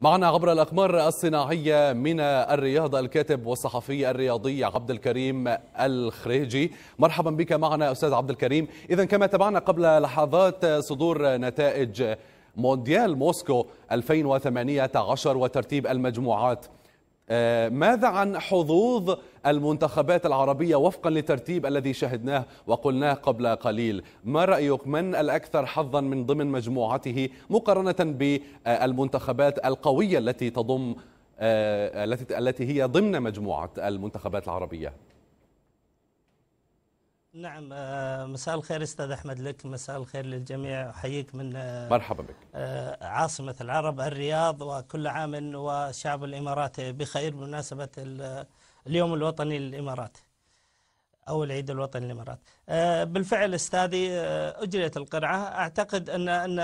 معنا عبر الأقمار الصناعية من الرياض الكاتب والصحفي الرياضي عبد الكريم الخريجي. مرحبا بك معنا أستاذ عبد الكريم. إذا كما تابعنا قبل لحظات صدور نتائج مونديال موسكو 2018 وترتيب المجموعات. ماذا عن حظوظ المنتخبات العربية وفقا للترتيب الذي شهدناه وقلناه قبل قليل؟ ما رأيك؟ من الأكثر حظا من ضمن مجموعته مقارنة بالمنتخبات القوية التي تضم آه، التي هي ضمن مجموعة المنتخبات العربية؟ نعم آه، مساء الخير أستاذ أحمد لك مساء الخير للجميع أحييك من آه، مرحبا بك آه، عاصمة العرب الرياض وكل عام وشعب الإمارات بخير بمناسبة اليوم الوطني للإمارات أو العيد الوطني للإمارات. بالفعل أستاذي أجريت القرعة أعتقد أن أن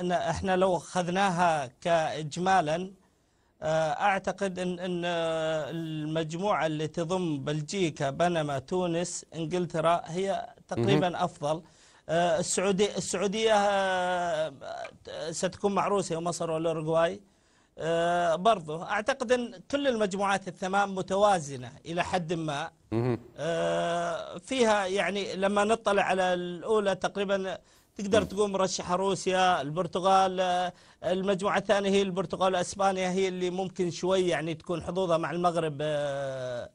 أن إحنا لو أخذناها كاجمالا آه، أعتقد ان إن المجموعة اللي تضم بلجيكا بنما تونس إنجلترا هي تقريبا أفضل. آه، السعوديه السعودية آه، ستكون مع روسيا ومصر والاورجواي برضو أعتقد إن كل المجموعات الثمان متوازنة إلى حد ما. فيها يعني لما نطلع على الأولى تقريبا تقدر تقول مرشحة روسيا البرتغال المجموعة الثانية هي البرتغال واسبانيا هي اللي ممكن شوي يعني تكون حظوظها مع المغرب آه،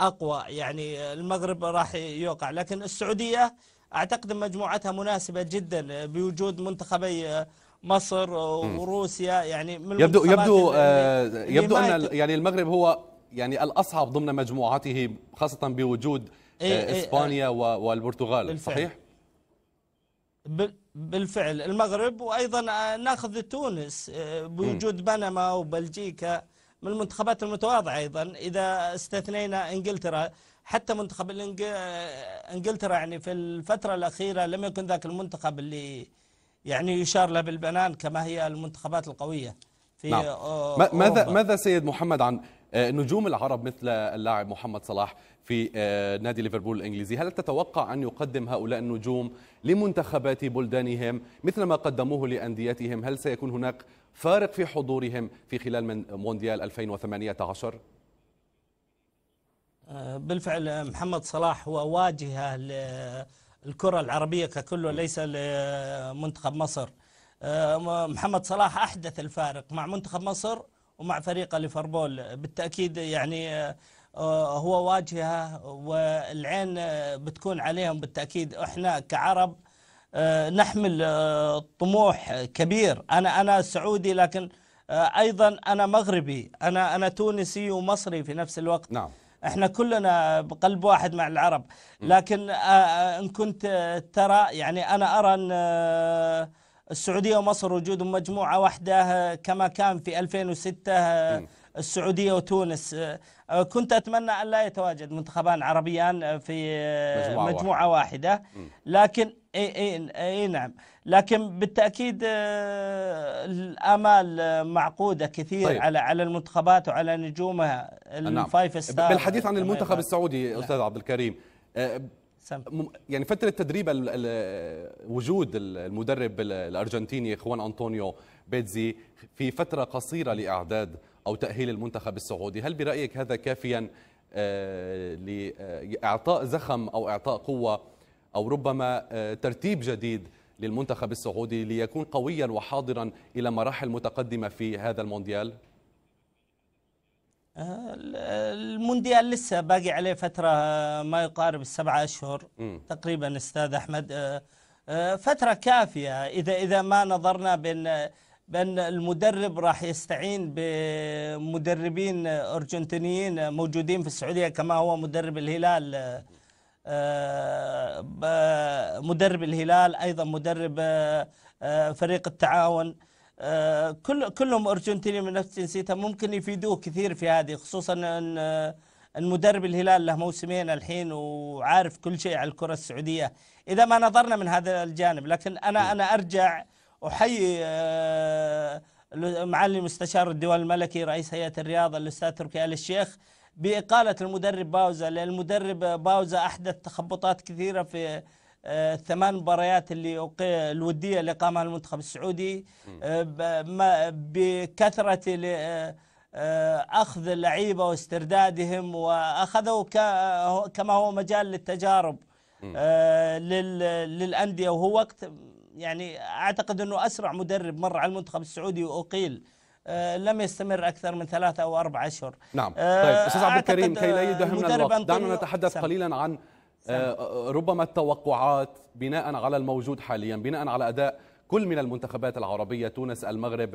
أقوى يعني المغرب راح يوقع لكن السعودية أعتقد مجموعتها مناسبة جدا بوجود منتخبي آه، مصر وروسيا يعني من يبدو يبدو آه يبدو أن يعني المغرب هو يعني الأصعب ضمن مجموعاته خاصة بوجود إيه، آه إيه، إسبانيا والبرتغال بالفعل. صحيح؟ بالفعل. المغرب وأيضا ناخذ تونس آه، بوجود بنما وبلجيكا من المنتخبات المتواضعة أيضا. إذا استثنينا إنجلترا حتى منتخب إنجلترا يعني في الفترة الأخيرة لم يكن ذاك المنتخب اللي يعني يشار له بالبنان كما هي المنتخبات القوية في نعم. ماذا ماذا سيد محمد عن آه، نجوم العرب مثل اللاعب محمد صلاح في آه، نادي ليفربول الإنجليزي، هل تتوقع أن يقدم هؤلاء النجوم لمنتخبات بلدانهم مثل ما قدموه لأنديتهم؟ هل سيكون هناك فارق في حضورهم في خلال من مونديال 2018 آه، بالفعل محمد صلاح هو واجهة للكره العربية ككل وليس لمنتخب مصر. آه، محمد صلاح أحدث الفارق مع منتخب مصر ومع فريق ليفربول. بالتأكيد يعني آه، هو واجهة والعين بتكون عليهم. بالتأكيد إحنا كعرب آه، نحمل آه، طموح كبير. أنا أنا سعودي لكن أيضا أنا مغربي. أنا أنا تونسي ومصري في نفس الوقت. نعم. إحنا كلنا بقلب واحد مع العرب. لكن إن كنت ترى يعني أنا أرى إن السعودية ومصر وجودهم مجموعة واحدة كما كان في 2006 السعودية وتونس. آه، كنت أتمنى أن لا يتواجد منتخبان عربيان في مجموعة, مجموعة واحدة. لكن إي إي إي نعم. لكن بالتأكيد آه، الآمال معقودة كثير طيب. على على المنتخبات وعلى نجومها. نعم. ال five star بالحديث عن المنتخب السعودي نعم. أستاذ عبد الكريم آه، يعني فترة تدريب وجود المدرب الأرجنتيني خوان أنطونيو بيتزي في فترة قصيرة لإعداد أو تأهيل المنتخب السعودي هل برأيك هذا كافيا آه، لإعطاء زخم أو إعطاء قوة أو ربما آه، ترتيب جديد للمنتخب السعودي ليكون قويا وحاضرا إلى مراحل متقدمة في هذا المونديال؟ آه، المونديال لسه باقي عليه فترة ما يقارب السبعة أشهر م. تقريبا أستاذ أحمد. فترة كافية. إذا إذا ما نظرنا بين بأن المدرب راح يستعين بمدربين أرجنتينيين موجودين في السعودية كما هو مدرب الهلال. آه، مدرب الهلال أيضا مدرب آه، فريق التعاون. آه، كل كلهم أرجنتينيين من نفس جنسيتهم ممكن يفيدوه كثير في هذه خصوصا أن المدرب الهلال له موسمين الحين وعارف كل شيء على الكرة السعودية. إذا ما نظرنا من هذا الجانب لكن أنا أنا أرجع أحيي آه، معالي المستشار الديوان الملكي رئيس هيئة الرياضه الأستاذ تركي آل الشيخ بإقالة المدرب باوزا لأن المدرب باوزا أحدث تخبطات كثيرة في الثمان مباريات اللي الودية اللي قامها المنتخب السعودي بكثرة أخذ اللعيبة واستردادهم وأخذوا كما هو مجال للتجارب للأندية وهو وقت يعني أعتقد إنه أسرع مدرب مر على المنتخب السعودي وأقيل آه، لم يستمر أكثر من ثلاثة أو أربع أشهر نعم آه، طيب أستاذ عبد الكريم كي لا يدهمنا الوقت دعنا نتحدث سم. قليلا عن. آه، ربما التوقعات بناء على الموجود حاليا بناء على أداء كل من المنتخبات العربية تونس المغرب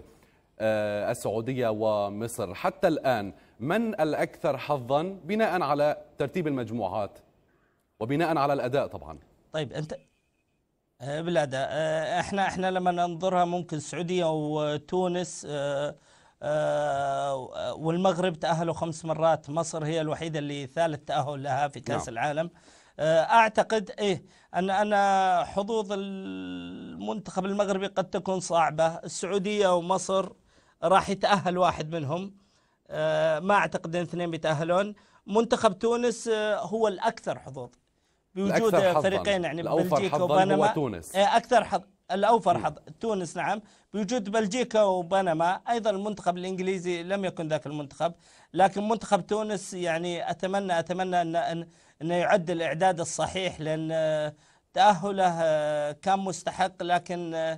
السعودية ومصر. حتى الآن من الأكثر حظا؟ بناء على ترتيب المجموعات وبناء على الأداء طبعا. طيب أنت؟ آه، بالاداء آه، إحنا إحنا لما ننظرها ممكن السعودية وتونس آه، والمغرب تأهلوا خمس مرات مصر هي الوحيدة اللي ثالث تأهل لها في كأس نعم. العالم. أعتقد إيه أن أنا حظوظ المنتخب المغربي قد تكون صعبة. السعودية ومصر راح يتأهل واحد منهم. ما أعتقد إن اثنين بيتأهلون. منتخب تونس هو الأكثر حظوظ. بوجود فريقين يعني بلجيكا وبنما. تونس. أكثر حظ. الأوفر حظ تونس نعم. بوجود بلجيكا وبنما أيضا المنتخب الإنجليزي لم يكن ذاك المنتخب لكن منتخب تونس يعني أتمنى أتمنى أن انه يعد الاعداد الصحيح لأن تأهله كان مستحق لكن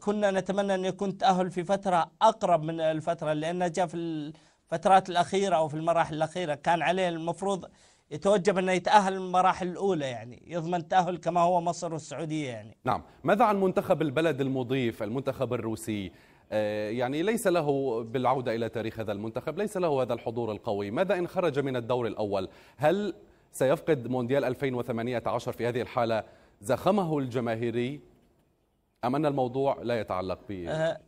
كنا نتمنى أن يكون تأهل في فترة أقرب من الفترة لأنه جاء في الفترات الأخيرة أو في المراحل الأخيرة كان عليه المفروض يتوجب أنه يتأهل المراحل الأولى يعني يضمن التاهل كما هو مصر والسعودية يعني. نعم. ماذا عن منتخب البلد المضيف المنتخب الروسي؟ آه، يعني ليس له بالعودة إلى تاريخ هذا المنتخب ليس له هذا الحضور القوي. ماذا إن خرج من الدور الأول؟ هل سيفقد مونديال 2018 في هذه الحالة زخمه الجماهيري؟ أم أن الموضوع لا يتعلق به؟ أه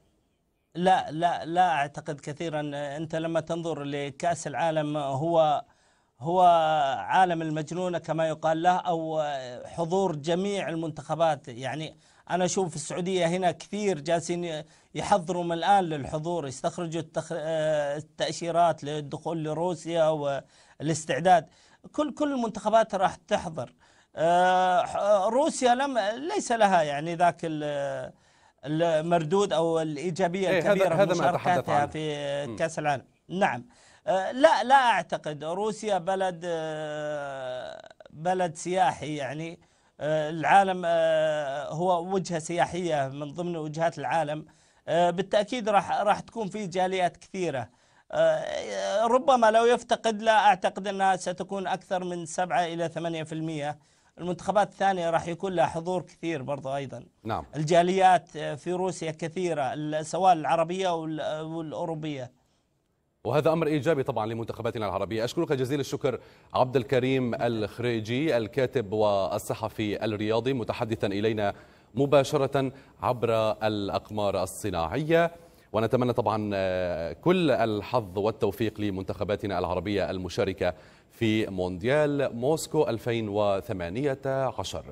لا لا لا أعتقد كثيرا. أنت لما تنظر لكأس العالم هو هو عالم المجنونة كما يقال له أو حضور جميع المنتخبات. يعني أنا أشوف في السعودية هنا كثير جالسين يحضروا من الآن للحضور يستخرجوا التأشيرات للدخول لروسيا والاستعداد. كل كل المنتخبات راح تحضر. آه، روسيا لم ليس لها يعني ذاك المردود أو الإيجابية إيه، الكبيرة هذا من مشاركاتها في كأس العالم. نعم. لا لا أعتقد. روسيا بلد آه، بلد سياحي يعني. آه، العالم هو وجهة سياحية من ضمن وجهات العالم. بالتأكيد راح راح تكون في جاليات كثيرة. ربما لو يفتقد لا أعتقد أنها ستكون أكثر من 7 إلى 8% المنتخبات الثانية راح يكون لها حضور كثير برضو أيضا. نعم. الجاليات في روسيا كثيرة سواء العربية والأوروبية. وهذا أمر إيجابي طبعا لمنتخباتنا العربية. أشكرك جزيل الشكر عبد الكريم الخريجي الكاتب والصحفي الرياضي متحدثا إلينا مباشرة عبر الأقمار الصناعية. ونتمنى طبعا آه، كل الحظ والتوفيق لمنتخباتنا العربية المشاركة في مونديال موسكو 2018